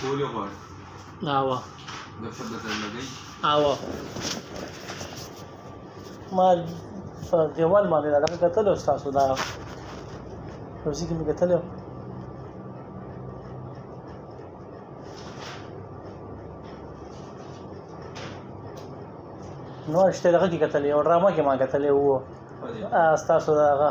کول غواړي آوا د څه بدل لګي آوا ما په دیوال باندې دا کتل او تاسو دا روزي کې مې کتل نو شته دغه کې کتلې او ډرامه کې ما کتلې وو تاسو دغه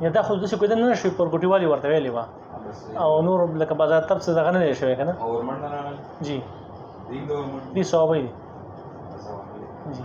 یا دا خو د څه کوي نه شي پر ګټي والی ورته ویلې وا او نور لکه بازار تب څه دغه نه شوی کنه او ورمن نه جی دی نو ورمن دی صوبې دی جی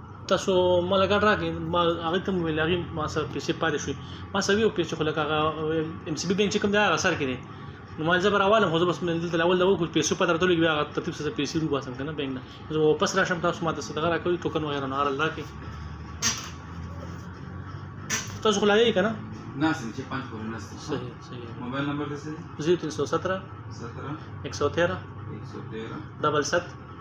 تاسو مله ګډ راکې ما هغه ته ویل هغه ما سره پیسې پاتې شوې ما سره یو پیسې خو لکه ایم سی بي بینک چې کوم دا سر کې دی نو ما ځبر اواله خو بس من دلته اول دا وکړ پیسې په درته لګي هغه ترتیب سره پیسې رو باسم کنه بینک نه زه واپس راشم تاسو ما ته صدقه راکوي ټوکن وغیرہ نه هر راکې تاسو خو لایې کنه نه سم چې پنځ پورې نه سم صحیح صحیح موبایل نمبر دې څه دی 0317 17 113 113 77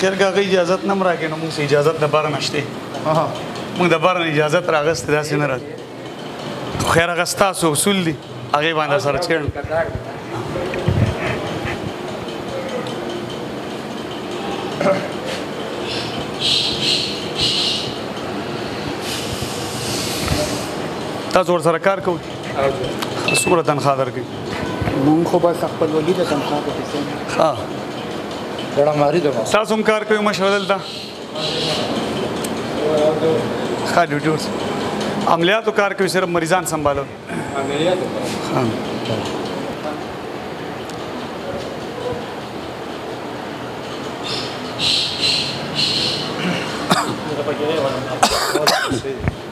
خیر کاغه اجازه نه مراکې نو موږ اجازه د بار نشته موږ د بار اجازه راغست داسې نه راځي خیر هغه ستاسو اصول دي هغه باندې سره چېړ تاسو ور سره کار کوئ څومره تنخواه درکې مونږ خو بس خپل ولي د تنخواه په پیسې ها ډېر ماري ده تاسو هم کار کوئ مشر دلته ښه ډیوټي ورته عملیاتو کار کوي صرف مریضان سنبالو عملیاتو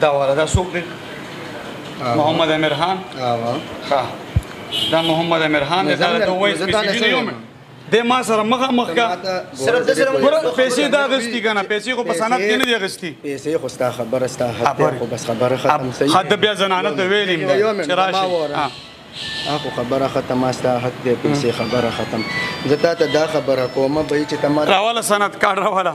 دا والا دا څوک دی محمد امیر خان ها دا محمد امیر خان دی دا ته وایي چې یو د ما سره مخه مخ کا سره د سره ګور پیسې دا غستی کنه پیسې خو په سند کې نه دی غستی پیسې خو ستا خبره ستا حق خو بس خبره ختم سي حد بیا زنانه ته ویلیم چې راشي اخو خبره ختمه ستا حق دې پیسې خبره ختم زه تا ته دا خبره کوم به چې تمه راواله سند کار راواله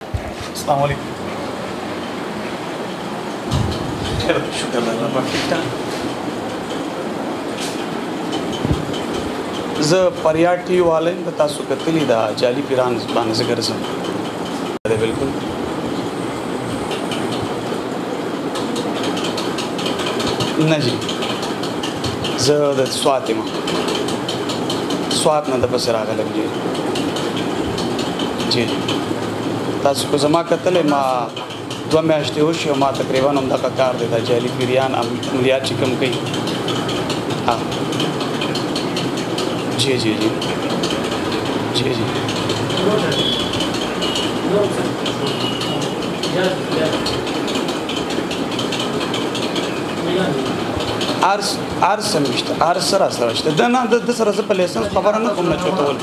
السلام علیکم خیر دی شکر دی الله پاک ټیک ټاک زه پریا ټي والیم د تاسو کتلی دا جعلی پیران ځبان زګر زم ده بالکل نه جی زه د سوات یم سوات نه د پس راغلم جی جی تاسو کو زما کتلې ما دو میاشتې وشي او ما تقریبا هم دغه کار دی د جعلي پیریان عملیات چې کوم کوي ها جی جی جی جی جی ارس ارس مشته ارس سره سره شته دا نه د سره په لیسنس خبره نه کوم نه چوتول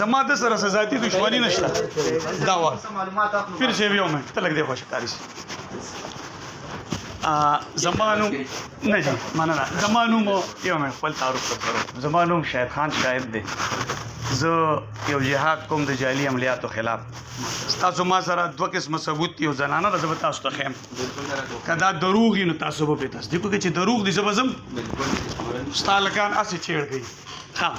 زما د سره سزاتی دښمنی نشته دا و پیر شی یو مې ته لګ دی خوش کاری شي زمانو نه جی مننه زمانو مو یو مې خپل تعارف کړو زمانو شاهد خان شاهد دی زه یو جهاد کوم د جعلي عملیاتو خلاف تاسو ما سره دوه قسم ثبوت یو زنانه د زبتا تاسو ته خیم کدا دروغ نو تاسو به تاسو دی په چې دروغ دي زبزم ستالکان اسې چیړ گئی ها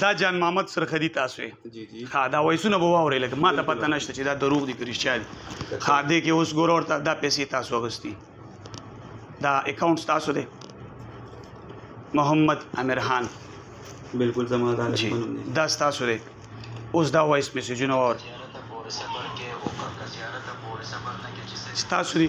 دا جان محمد سرخدي تاسو یې ها دا وایسونه به واورې لکه ما ته پته نشته چې دا دروغ دي کرشچا دي ها دې کې اوس ګور ورته دا پیسې تاسو غوستي دا اکاونټ تاسو دی محمد امیرحان بالکل زما دا جی دا تاسو دی اوس دا وایس میسجونه ور تاسو دی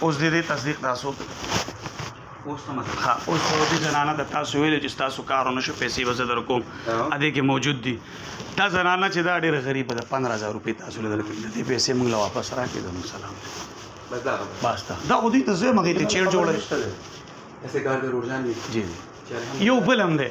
اوس دې دې تصدیق تاسو اوس ته مطلب ها اوس ته دې زنانه د تاسو ویل چې تاسو کار نه شو پیسې وځ در کوم ا دې کې موجود دي دا زنانه چې دا ډېر غریب ده 15000 روپۍ تاسو لدر کوم دې پیسې موږ لا واپس راکې دم سلام بس دا بس دا دا خو دې ته زه مګې ته چیر جوړه څه کار دې روزان دي جی یو بل هم دی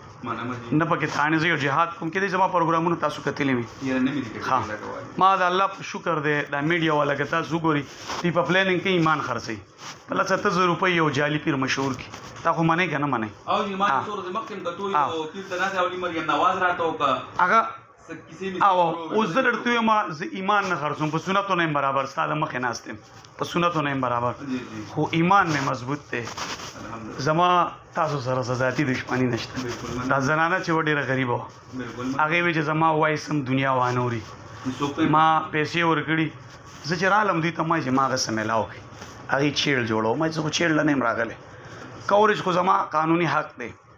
نه پکې تانه زه یو جهاد کوم کې دې زما پروګرامونه تاسو کتلې وي یاره نه مې دي ما د الله په شکر دی دا میډیا والا که تاسو ګوري دی په پلانینګ کې ایمان خرڅي الله څه ته روپۍ یو جالي پیر مشهور کی تا خو منې کنه منې او ایمان تور د مخکې کتو یو پیر د نازه اولی مریم نواز راته وکړه هغه او اوس زه درته وایم زه ایمان نه خرڅوم په سنتو نه برابر ستاده مخ نه استم په سنتو نه برابر خو ایمان مې مضبوط دی زما تاسو سره ذاتی دښمنی نشته دا زنانه چې وړه غریب و هغه وی چې زما وای سم دنیا وانوري ما پیسې ورکړي زه چې رالم دوی ته ما چې ما غسه ملاو کی هغه چیل جوړو ما چې خو چیل نه راغله کورج خو زما قانوني حق دی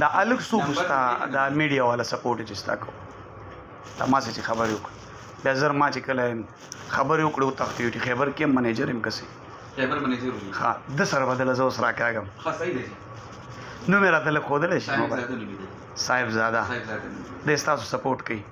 دا الک سو خوستا دا میډیا والا سپورټ چې ستا کو دا ما څه خبر یو بیا زر ما چې کله خبر یو کړو تختی وی خبر کې منیجر هم کسي خبر منیجر وی ها د سر بدل زو سره کاګم ها صحیح دی نو مې راته له خودل شي صاحب زاده صاحب زاده د تاسو سپورټ کوي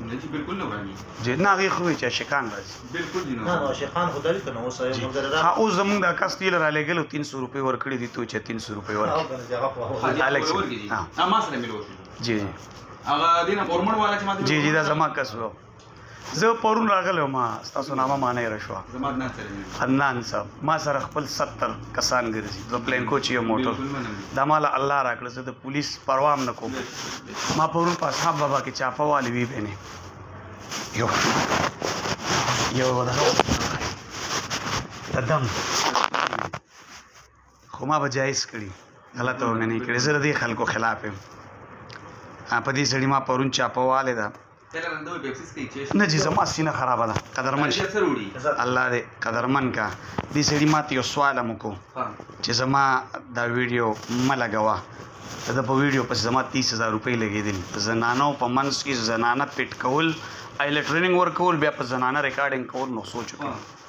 نه چې بالکل نه وایي جی نه هغه خو چې شکان راځي بالکل نه نه شکان خو دلې کنه اوس یو مګر را او زمونږ د کس تیل را لګلو 300 روپۍ ورکړي دي ته چې 300 روپۍ ورکړي ما سره ملو شي جی جی هغه دینه ګورمن والا چې ما جی جی دا زما کس وو زه پرون راغلو ما تاسو نامه معنی را شو زما نه سره حنان صاحب ما سره خپل 70 کسان ګرځي د پلان کوچ یو موټر د مال الله راکړه زه د پولیس پروام نکوم ما پرون په اصحاب بابا کې چاپه والی وی بینه یو یو دا دم خو ما به جایز کړی غلطه ونه نه کړی زه د خلکو خلاف یم په دې سړي ما پرون چاپه والی ده نه جی زما سینه خرابه ده قدرمن شي الله دې قدرمن کا دې سړي ماته یو سوال مو کو چې زما دا ویډیو ملګوا دا په ویډیو پس زما 30000 روپۍ لګېدل زنانو په منس کې زنانه پټ کول ایل ټریننګ ورکول بیا په زنانه ریکارډینګ کول نو سوچ وکړئ